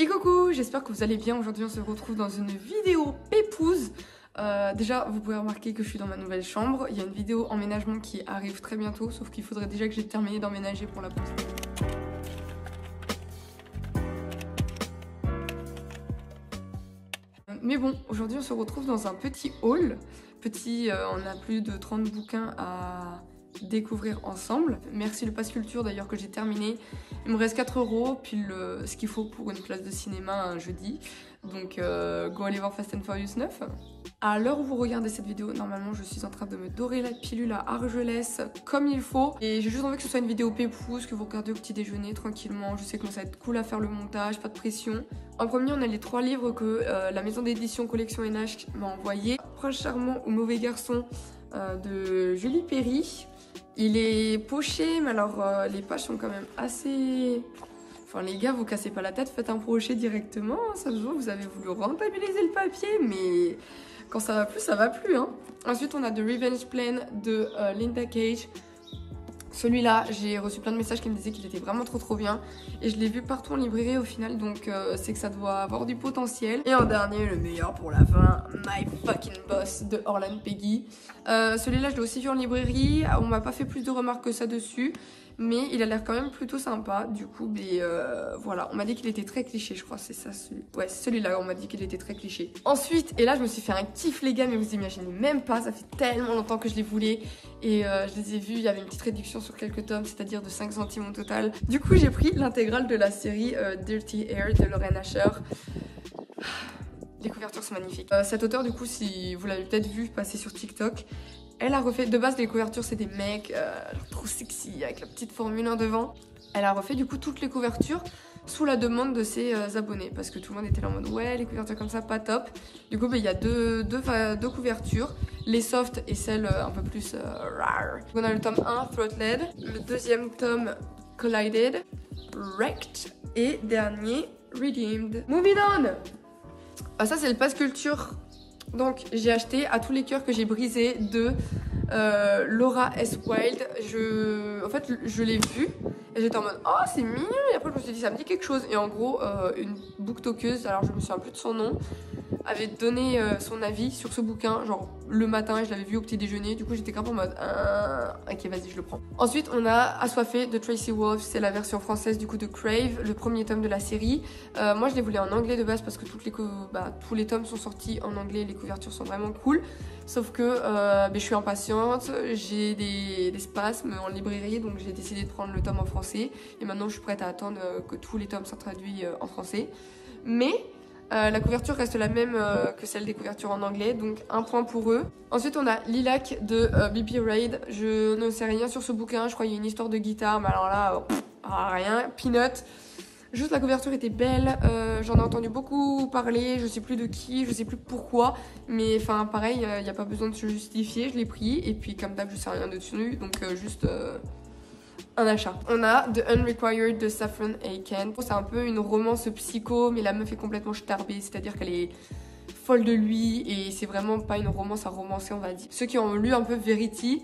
Et coucou, j'espère que vous allez bien. Aujourd'hui, on se retrouve dans une vidéo pépouse. Euh, déjà, vous pouvez remarquer que je suis dans ma nouvelle chambre. Il y a une vidéo emménagement qui arrive très bientôt, sauf qu'il faudrait déjà que j'ai terminé d'emménager pour la poster. Mais bon, aujourd'hui, on se retrouve dans un petit hall. Petit, euh, on a plus de 30 bouquins à découvrir ensemble. Merci le Pass Culture d'ailleurs que j'ai terminé. Il me reste 4 euros, puis le, ce qu'il faut pour une place de cinéma un jeudi. Donc euh, go aller voir Fast and Furious 9. À l'heure où vous regardez cette vidéo, normalement je suis en train de me dorer la pilule à Argelès comme il faut. Et j'ai juste envie que ce soit une vidéo pépouse, que vous regardez au petit déjeuner tranquillement. Je sais que ça va être cool à faire le montage, pas de pression. En premier, on a les trois livres que euh, la maison d'édition Collection NH m'a envoyé. Prince charmant ou mauvais garçon euh, de Julie Perry. Il est poché, mais alors euh, les pages sont quand même assez... Enfin les gars, vous cassez pas la tête, faites un crochet directement. Hein. Ça se voit, vous avez voulu rentabiliser le papier, mais quand ça va plus, ça va plus. Hein. Ensuite, on a The Revenge Plan de euh, Linda Cage. Celui-là, j'ai reçu plein de messages qui me disaient qu'il était vraiment trop trop bien. Et je l'ai vu partout en librairie au final, donc euh, c'est que ça doit avoir du potentiel. Et en dernier, le meilleur pour la fin, My Fucking Boss de Orlan Peggy. Euh, celui-là, je l'ai aussi vu en librairie. On m'a pas fait plus de remarques que ça dessus mais il a l'air quand même plutôt sympa du coup mais euh, voilà. On m'a dit qu'il était très cliché je crois c'est ça celui ouais celui-là on m'a dit qu'il était très cliché. Ensuite et là je me suis fait un kiff les gars mais vous imaginez même pas ça fait tellement longtemps que je les voulais. Et euh, je les ai vus il y avait une petite réduction sur quelques tomes c'est-à-dire de 5 centimes au total. Du coup j'ai pris l'intégrale de la série euh, Dirty Air de Lorraine Asher. Les couvertures sont magnifiques. cet auteur, du coup, si vous l'avez peut-être vu passer sur TikTok, elle a refait, de base les couvertures c'est des mecs euh, trop sexy avec la petite Formule 1 devant. Elle a refait du coup toutes les couvertures sous la demande de ses euh, abonnés parce que tout le monde était là en mode ouais les couvertures comme ça pas top. Du coup bah, il y a deux, deux, couvertures, les soft et celles euh, un peu plus rare. On a le tome 1 Throatled, le deuxième tome Collided, Wrecked et dernier Redeemed. Moving on ah, Ça c'est le pass culture donc j'ai acheté à tous les cœurs que j'ai brisés de euh, Laura S. Wild. Je, en fait, je l'ai vu et j'étais en mode oh c'est mignon. Et après je me suis dit ça me dit quelque chose. Et en gros, euh, une booktokeuse, alors je me souviens plus de son nom, avait donné euh, son avis sur ce bouquin, genre le matin, je l'avais vu au petit déjeuner. Du coup, j'étais grave en mode ah, ok, vas-y, je le prends. Ensuite, on a Assoiffé de Tracy Wolf, c'est la version française du coup de Crave, le premier tome de la série. Euh, moi, je les voulais en anglais de base parce que les bah, tous les tomes sont sortis en anglais, les couvertures sont vraiment cool. Sauf que euh, bah, je suis impatiente, j'ai des, des, spasmes en librairie, donc j'ai décidé de prendre le tome en français. Et maintenant, je suis prête à attendre que tous les tomes soient traduits en français. Mais euh, la couverture reste la même euh, que celle des couvertures en anglais, donc un point pour eux. Ensuite, on a Lilac de euh, BP Raid. Je ne sais rien sur ce bouquin, je crois qu'il y a une histoire de guitare, mais alors là, ah, rien. Peanut. Juste la couverture était belle, j'en ai entendu beaucoup parler, je sais plus de qui, je sais plus pourquoi, mais enfin pareil, il n'y a pas besoin de se justifier, je l'ai pris, et puis comme d'hab je sais rien dessus, donc juste un achat. On a The Unrequired de Saffron Aiken. C'est un peu une romance psycho, mais la meuf est complètement starbée, c'est-à-dire qu'elle est folle de lui et c'est vraiment pas une romance à romancer, on va dire. Ceux qui ont lu un peu Verity,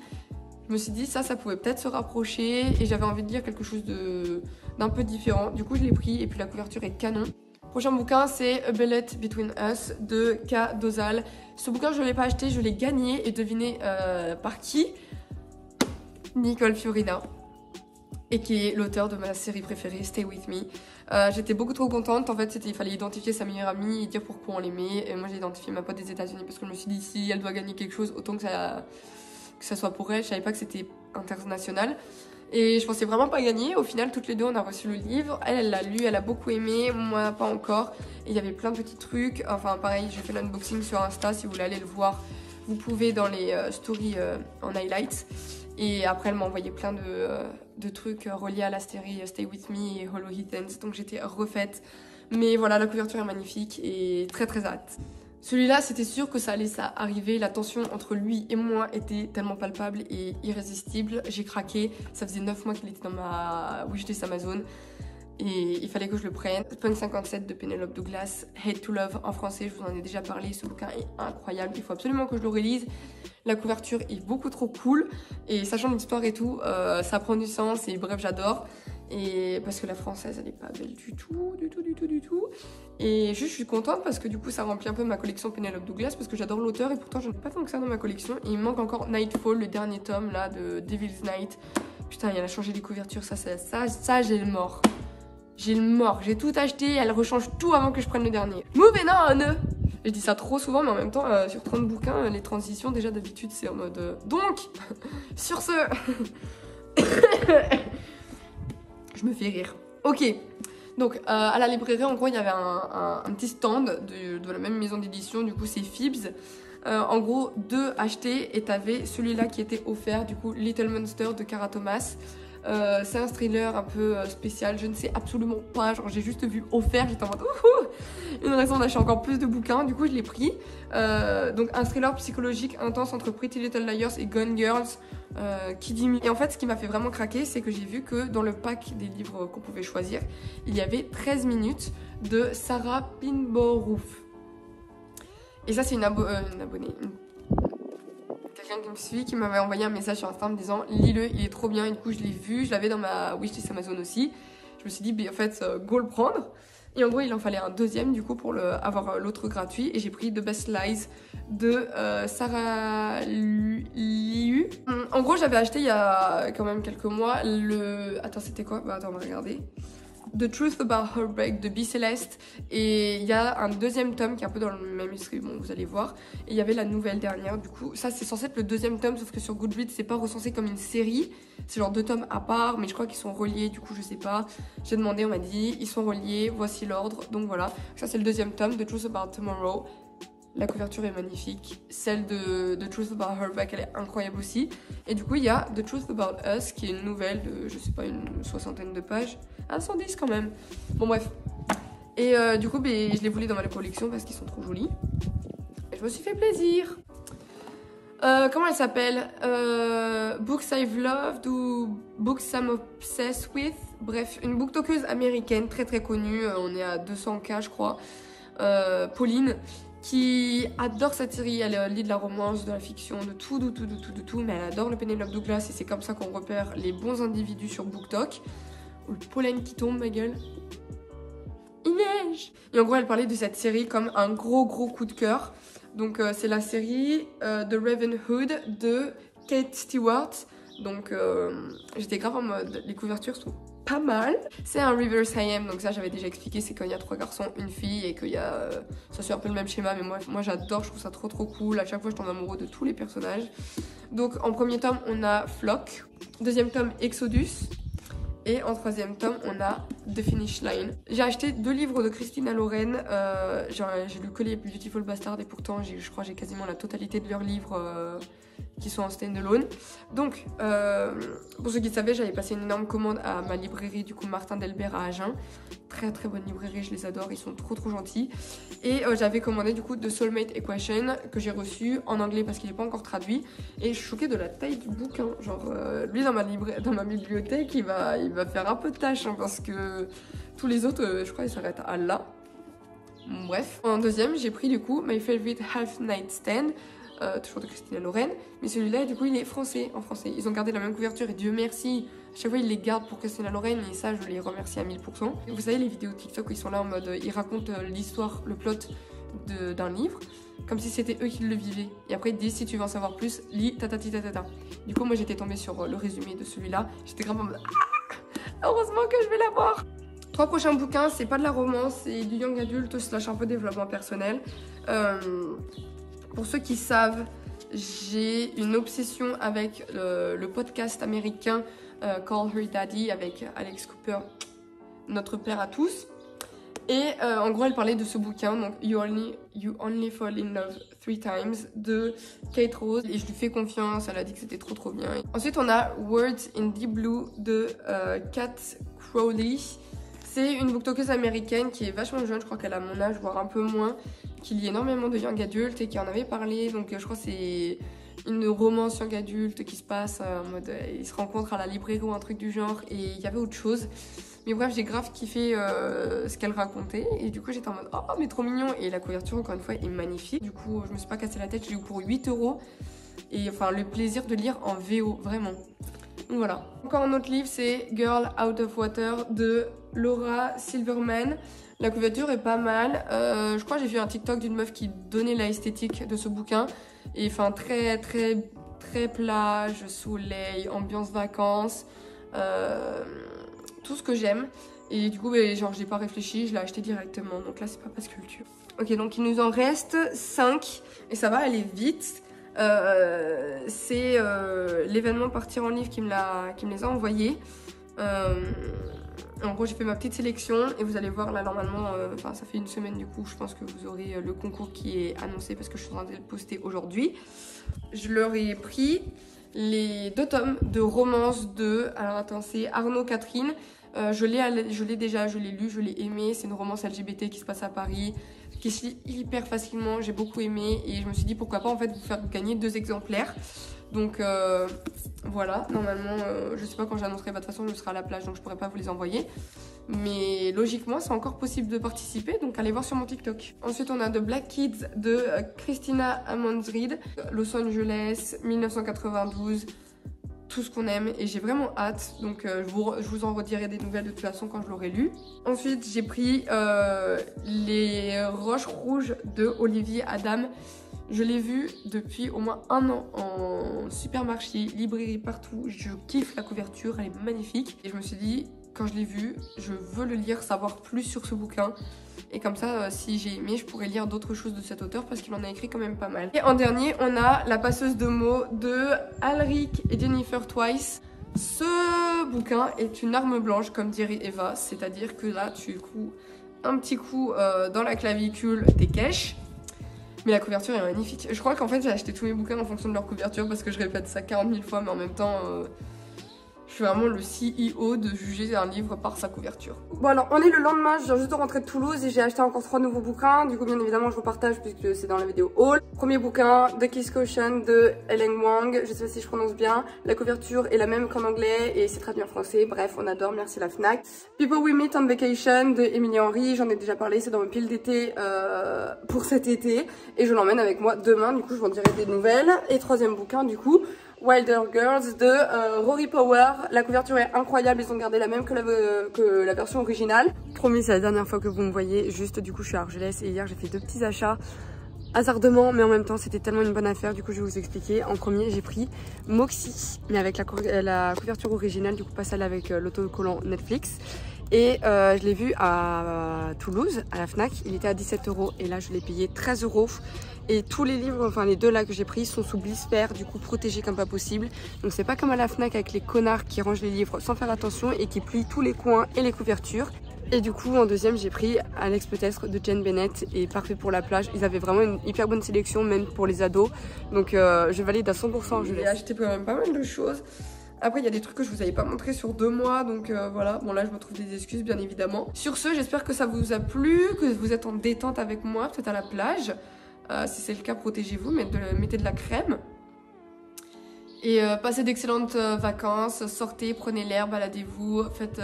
je me suis dit ça, ça pouvait peut-être se rapprocher et j'avais envie de dire quelque chose d'un peu différent. Du coup, je l'ai pris et puis la couverture est canon. Prochain bouquin, c'est A Bullet Between Us de K. Dozal. Ce bouquin, je ne l'ai pas acheté, je l'ai gagné et devinez euh, par qui? Nicole Fiorina et qui est l'auteur de ma série préférée, Stay With Me. Euh, j'étais beaucoup trop contente. En fait, il fallait identifier sa meilleure amie et dire pourquoi on l'aimait. Et moi, j'ai identifié ma pote des États-Unis parce que je me suis dit, si elle doit gagner quelque chose, autant que ça, soit pour elle. Je savais pas que c'était international. Et je pensais vraiment pas gagner. Au final, toutes les deux, on a reçu le livre. Elle, elle l'a lu, elle a beaucoup aimé. Moi, pas encore. Et il y avait plein de petits trucs. Enfin, pareil, j'ai fait l'unboxing sur Insta. Si vous voulez aller le voir, vous pouvez dans les euh, stories euh, en highlights. Et après, elle m'a envoyé plein de, euh, trucs reliés à la série Stay With Me et Hollow Hittens. Donc j'étais refaite. Mais voilà, la couverture est magnifique et très très hâte. Celui-là, c'était sûr que ça allait ça arriver. La tension entre lui et moi était tellement palpable et irrésistible. J'ai craqué. Ça faisait 9 mois qu'il était dans ma wishlist Amazon et il fallait que je le prenne. Punk 57 de Penelope Douglas, Hate to Love en français, je vous en ai déjà parlé, ce bouquin est incroyable, il faut absolument que je le relise. La couverture est beaucoup trop cool et sachant l'histoire et tout, euh, ça prend du sens et bref j'adore. Et parce que la française, elle est pas belle du tout, du tout, du tout, du tout. Et juste, je suis contente parce que du coup, ça remplit un peu ma collection Penelope Douglas parce que j'adore l'auteur et pourtant, je n'ai pas tant que ça dans ma collection. Et il manque encore Nightfall, le dernier tome là de Devil's Night. Putain, il a changé les couvertures, ça, ça, ça, ça j'ai le mort. J'ai le mort, j'ai tout acheté, elle rechange tout avant que je prenne le dernier. Moving on Je dis ça trop souvent, mais en même temps, euh, sur 30 bouquins, euh, les transitions, déjà d'habitude, c'est en mode... euh, Donc, sur ce... je me fais rire. Ok, donc à la librairie, en gros, il y avait un, petit stand de, la même maison d'édition, du coup, c'est. Euh, en gros, deux achetés et t'avais celui-là qui était offert, du coup, Little Monster de Cara Thomas. Euh, c'est un thriller un peu euh, spécial, je ne sais absolument pas, genre j'ai juste vu offert, j'étais en mode une raison d'acheter encore plus de bouquins, du coup je l'ai pris. Euh, donc un thriller psychologique intense entre Pretty Little Liars et Gone Girls, euh, qui dit Et en fait ce qui m'a fait vraiment craquer, c'est que j'ai vu que dans le pack des livres qu'on pouvait choisir, il y avait 13 minutes de Sarah Pinborough. Et ça c'est une, abo- une abonnée, quelqu'un qui me suit qui m'avait envoyé un message sur Instagram me disant lis-le, il est trop bien. Et du coup, je l'ai vu, je l'avais dans ma wishlist Amazon aussi. Je me suis dit, ben, en fait, euh, go le prendre. Et en gros, il en fallait un deuxième du coup pour avoir euh, l'autre gratuit. Et j'ai pris The Best Lies de euh, Sarah Liu. Hum, En gros, j'avais acheté il y a quand même quelques mois le. Attends, c'était quoi? Bah, attends, on va regarder. The Truth About Heartbreak de B. Celeste. Et il y a un deuxième tome qui est un peu dans le même esprit, bon, vous allez voir. Et il y avait la nouvelle dernière, du coup, ça c'est censé être le deuxième tome, sauf que sur Goodreads c'est pas recensé comme une série, c'est genre deux tomes à part, mais je crois qu'ils sont reliés, du coup je sais pas. J'ai demandé, on m'a dit, ils sont reliés, voici l'ordre, donc voilà. Ça c'est le deuxième tome, The Truth About Tomorrow. La couverture est magnifique. Celle de The Truth About Heartbreak, elle est incroyable aussi. Et du coup, il y a The Truth About Us, qui est une nouvelle de, je sais pas, une soixantaine de pages. Ah, 110 quand même. Bon, bref. Et euh, du coup, ben, je les voulais dans ma collection parce qu'ils sont trop jolis. Et je me suis fait plaisir. Euh, comment elle s'appelle? Euh, Books I've Loved ou Books I'm Obsessed With? Bref, une booktokeuse américaine très très connue. On est à 200k, je crois. Pauline, qui adore cette série. Elle euh, lit de la romance, de la fiction, de tout, de tout, de tout, tout. Mais elle adore le Penelope Douglas et c'est comme ça qu'on repère les bons individus sur BookTok. Le pollen qui tombe, ma gueule. Il neige Et en gros, elle parlait de cette série comme un gros gros coup de cœur. Donc euh, c'est la série euh, The Raven Hood de Kate Stewart. Donc euh, j'étais grave en mode, les couvertures sont pas mal. C'est un reverse IM, donc ça j'avais déjà expliqué, c'est quand il y a trois garçons, une fille et qu'il y a... euh, ça suit un peu le même schéma, mais moi, moi j'adore, je trouve ça trop trop cool. À chaque fois je tombe amoureux de tous les personnages. Donc en premier tome on a Flock, deuxième tome Exodus, et en troisième tome, on a The Finish Line. J'ai acheté deux livres de Christina Loren. Euh, j'ai lu que les Beautiful Bastard et pourtant, je crois que j'ai quasiment la totalité de leurs livres euh, qui sont en stand-alone. Donc, euh, pour ceux qui savaient, j'avais passé une énorme commande à ma librairie, du coup, Martin Delbert à Agen. Très très bonne librairie, je les adore, ils sont trop trop gentils. Et j'avais commandé du coup The Soulmate Equation que j'ai reçu en anglais parce qu'il n'est pas encore traduit. Et je suis choquée de la taille du bouquin. Genre, lui dans ma, libra- dans ma bibliothèque, il va, va faire un peu de tâche hein, parce que tous les autres, euh, je crois, ils s'arrêtent à là. Bref. En deuxième, j'ai pris du coup My Favorite Half Night Stand. euh, toujours de Christina Loren, mais celui-là, du coup, il est français, en français. Ils ont gardé la même couverture et Dieu merci, à chaque fois ils les gardent pour Christina Loren et ça, je les remercie à 1000%. Et vous savez, les vidéos TikTok ils sont là en mode, euh, ils racontent l'histoire, le plot d'un livre, comme si c'était eux qui le vivaient. Et après, ils disent si tu veux en savoir plus, lis tatati tatata. Du coup, moi j'étais tombée sur le résumé de celui-là. J'étais grave en mode Heureusement que je vais l'avoir Trois prochains bouquins, c'est pas de la romance, c'est du young adulte slash un peu développement personnel. Euh, pour ceux qui savent, j'ai une obsession avec le, le podcast américain euh, Call Her Daddy avec Alex Cooper, notre père à tous. Et euh, en gros, elle parlait de ce bouquin, donc you only, you only Fall in Love Three Times de Kate Rose. Et je lui fais confiance, elle a dit que c'était trop trop bien. Ensuite, on a Words in Deep Blue de euh, Kat Crowley. C'est une booktokeuse américaine qui est vachement jeune, je crois qu'elle a mon âge, voire un peu moins, qui lit énormément de young adultes et qui en avait parlé. Donc euh, je crois que c'est une romance young adulte qui se passe euh, en mode euh, ils se rencontrent à la librairie ou un truc du genre et il y avait autre chose. Mais bref, j'ai grave kiffé euh, ce qu'elle racontait et du coup j'étais en mode oh mais trop mignon et la couverture encore une fois est magnifique. Du coup je me suis pas cassé la tête, j'ai eu pour 8 euros et enfin le plaisir de lire en VO vraiment. voilà. Encore un autre livre, c'est Girl Out of Water de Laura Silverman. La couverture est pas mal. Je crois que j'ai vu un TikTok d'une meuf qui donnait l'esthétique de ce bouquin. Et enfin, très, très, très plage, soleil, ambiance vacances. Euh, tout ce que j'aime. Et du coup, ben, genre, j'ai pas réfléchi, je l'ai acheté directement. Donc là, c'est pas parce culture. Ok, donc il nous en reste 5. Et ça va aller vite. Euh, c'est l'événement Partir en livre qui me, qui me les a envoyés. En gros, j'ai fait ma petite sélection et vous allez voir là normalement, euh, enfin ça fait une semaine du coup, je pense que vous aurez euh, le concours qui est annoncé parce que je suis en train de le poster aujourd'hui. Je leur ai pris les deux tomes de romance de, alors attends, c'est Arnaud Catherine. Euh, je l'ai déjà, je l'ai lu, je l'ai aimé. C'est une romance LGBT qui se passe à Paris, qui se lit hyper facilement. J'ai beaucoup aimé et je me suis dit pourquoi pas en fait vous faire gagner deux exemplaires. Donc euh, voilà, normalement, euh, je sais pas quand j'annoncerai, de toute façon je serai à la plage donc je pourrai pas vous les envoyer. Mais logiquement, c'est encore possible de participer, donc allez voir sur mon TikTok. Ensuite, on a The Black Kids de euh, Christina Ammons-Reed, Los Angeles, 1992 ce qu'on aime et j'ai vraiment hâte donc je, vous, je, vous, en redirai des nouvelles de toute façon quand je l'aurai lu. Ensuite j'ai pris les Roches Rouges de Olivier Adam je l'ai vu depuis au moins un an en supermarché, librairie partout. Je kiffe la couverture, elle est magnifique. Et je me suis dit, quand je l'ai vu, je veux le lire, savoir plus sur ce bouquin. Et comme ça, euh, si j'ai aimé, je pourrais lire d'autres choses de cet auteur parce qu'il en a écrit quand même pas mal. Et en dernier, on a La passeuse de mots de Alric et Jennifer Twice. Ce bouquin est une arme blanche, comme dirait Eva, c'est-à-dire que là, tu couds un petit coup euh, dans la clavicule des caches mais la couverture est magnifique. Je crois qu'en fait j'ai acheté tous mes bouquins en fonction de leur couverture parce que je répète ça 40 000 fois mais en même temps euh, je suis vraiment le CEO de juger un livre par sa couverture. Bon alors on est le lendemain, je viens juste de rentrer de Toulouse et j'ai acheté encore trois nouveaux bouquins. Du coup bien évidemment je vous partage puisque c'est dans la vidéo haul. Premier bouquin, The Kiss Caution de Ellen Wang, je sais pas si je prononce bien. La couverture est la même qu'en anglais et c'est traduit en français. Bref on adore, merci la FNAC. People We Meet on Vacation de Emily Henry, j'en ai déjà parlé, c'est dans mon pile d'été euh, pour cet été. Et je l'emmène avec moi demain, du coup je vous en dirai des nouvelles. Et troisième bouquin du coup, Wilder Girls de euh, Rory Power. La couverture est incroyable, ils ont gardé la même que la, que la version originale. Promis, c'est la dernière fois que vous me voyez. Juste, du coup, je suis à Argelès et hier, j'ai fait deux petits achats hasardement, mais en même temps, c'était tellement une bonne affaire. Du coup, je vais vous expliquer. En premier, j'ai pris Moxie, mais avec la, la, couverture originale, du coup, pas celle avec euh, l'autocollant Netflix. Et euh, je l'ai vu à Toulouse, à la FNAC, il était à 17 euros et là je l'ai payé 13 euros. Et tous les livres, enfin les deux là que j'ai pris, sont sous blister, du coup protégés comme pas possible. Donc c'est pas comme à la FNAC avec les connards qui rangent les livres sans faire attention et qui plient tous les coins et les couvertures. Et du coup en deuxième j'ai pris Alex peut-être de Jane Bennett et parfait pour la plage. Ils avaient vraiment une hyper bonne sélection même pour les ados. Donc euh, je valide à 100%. Je l'ai acheté quand même pas mal de choses. Après, il y a des trucs que je vous avais pas montré sur deux mois, donc euh, voilà. Bon, là, je me trouve des excuses, bien évidemment. Sur ce, j'espère que ça vous a plu, que vous êtes en détente avec moi, peut-être à la plage. Euh, si c'est le cas, protégez-vous, mettez de la crème. Et euh, passez d'excellentes vacances, sortez, prenez l'air, baladez-vous, faites,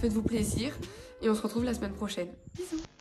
faites-vous plaisir. Et on se retrouve la semaine prochaine. Bisous